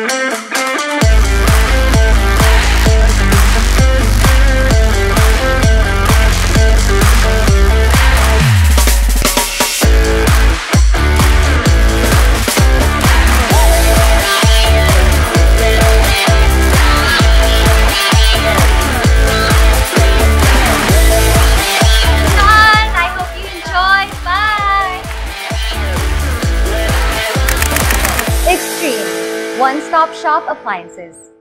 Música One Stop Shop Appliances.